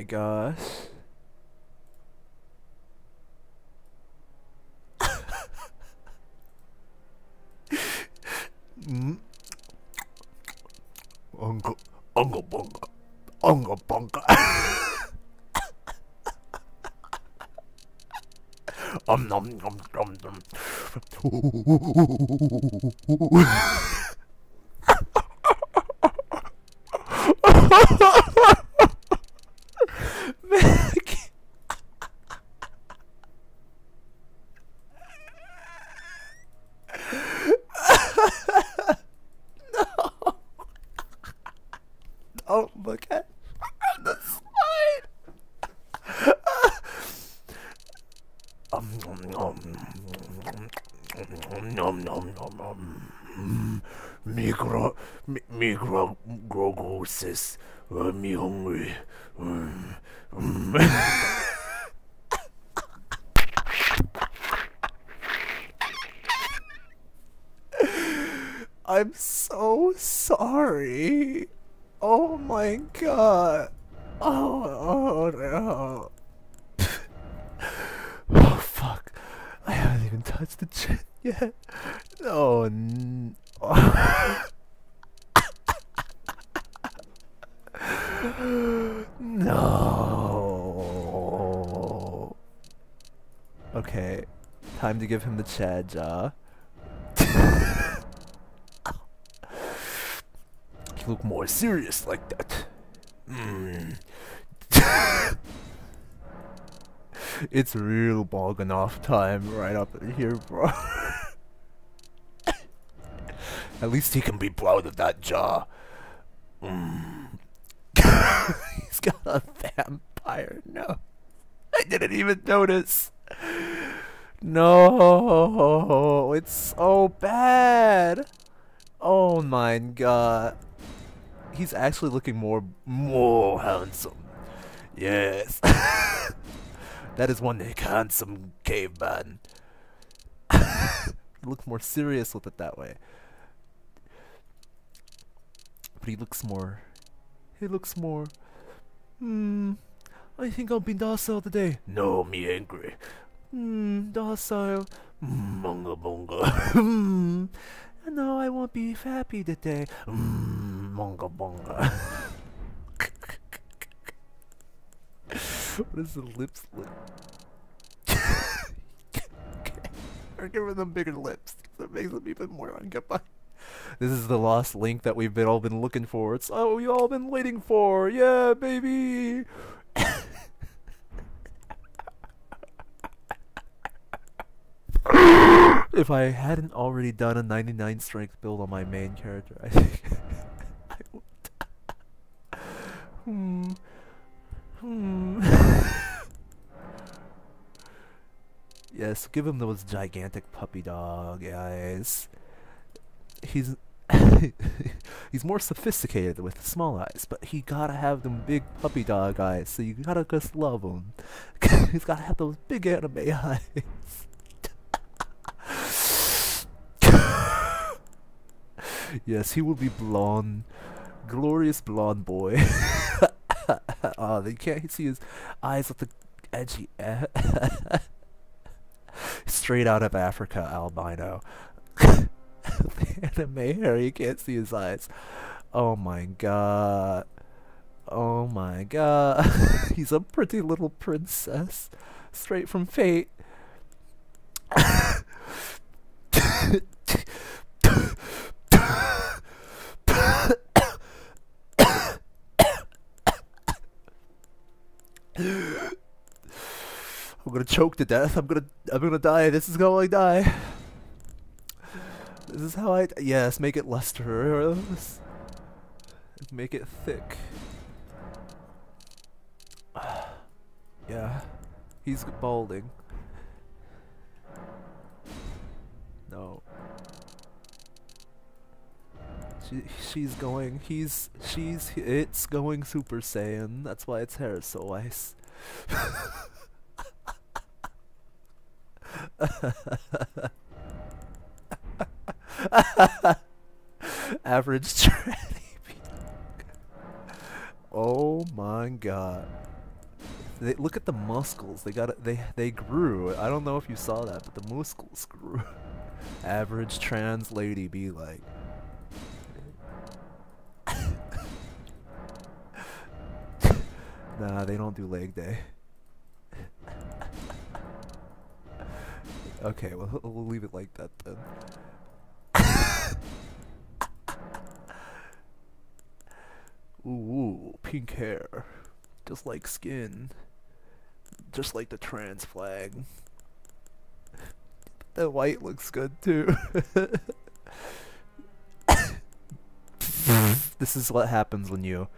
my gosh. Unga, unga bunga, unga bunga. um nom nom nom nom. Maggie. no. Don't look at the slide. um, nom, nom, nom, nom, nom, nom. Micro, mi- micro, grogosis. Uh, me hungry. Mm, mm. I'm so sorry. Oh my god. Oh, oh no. oh fuck. I haven't even touched the chin yet. Oh n- No. Okay. Time to give him the Chad jaw. You look more serious like that. Mm. It's real bogging off time right up here, bro. At least he can be proud of that jaw. Mm. He's got a vampire No. I didn't even notice. No, it's so bad. Oh my god. He's actually looking more more handsome. Yes. that is one handsome caveman. he looks more serious with it that way. But he looks more he looks more Hmm. I think I'll be docile today. No, me angry. Hmm, docile. Hmm, bunga bunga. Hmm. No, I won't be happy today. Mmm, bunga bunga. what is the lips look? or giving them bigger lips. That makes them even more ungoodbye. This is the lost link that we've been all been looking for. It's oh we all been waiting for. Yeah, baby. if I hadn't already done a 99 strength build on my main character, I think I would. hmm. Hmm. Yes, give him those gigantic puppy dog eyes. He's he's more sophisticated with small eyes, but he gotta have them big puppy dog eyes, so you gotta just love him. he's gotta have those big anime eyes. yes, he will be blonde, glorious blonde boy. Ah, oh, you can't see his eyes with the edgy, straight out of Africa albino. the anime hair, you can't see his eyes. Oh my god. Oh my god. He's a pretty little princess. Straight from fate. I'm gonna choke to death. I'm gonna I'm gonna die. This is how I die. This is how I yes, make it lustrous. Make it thick. yeah. He's balding. No. She, she's going, he's, she's, it's going Super Saiyan. That's why its hair is so ice. Average tranny. oh my god. They, look at the muscles. They got they they grew. I don't know if you saw that, but the muscles grew. Average trans lady be like. nah, they don't do leg day. Okay, well we'll leave it like that then. Ooh, pink hair. Just like skin. Just like the trans flag. the white looks good too. this is what happens when you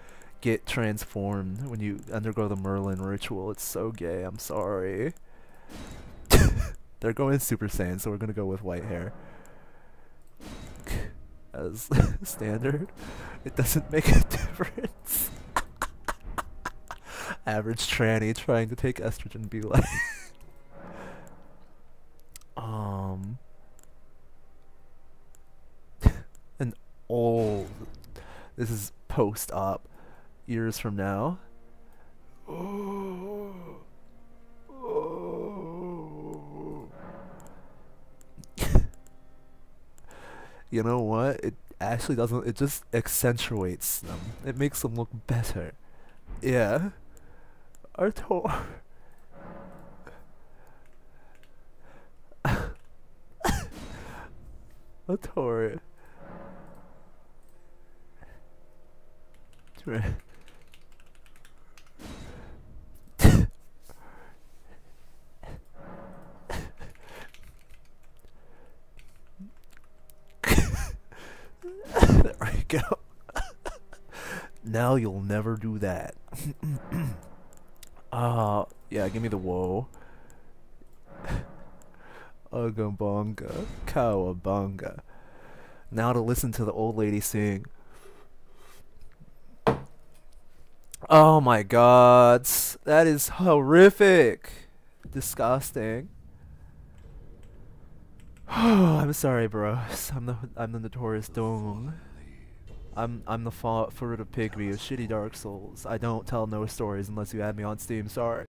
get transformed, when you undergo the Merlin ritual. It's so gay, I'm sorry. They're going Super Saiyan, so we're gonna go with white hair. As standard. It doesn't make a difference. Average tranny trying to take estrogen be like um an old this is post op years from now. Oh. Oh. You know what? It actually doesn't. It just accentuates them. It makes them look better. Yeah. Artor. Artor. there we go. now you'll never do that. Ah, uh, yeah, give me the whoa. Ugabonga, cowabunga. Now to listen to the old lady sing. Oh my god, that is horrific. Disgusting. I'm sorry, bros. I'm the I'm the notorious Dong. I'm I'm the fa Faruta Pygmy of shitty Dark Souls. I don't tell no stories unless you add me on Steam. Sorry.